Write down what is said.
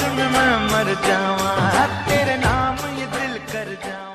धुन मर जावा तेरे नाम ये दिल कर जावा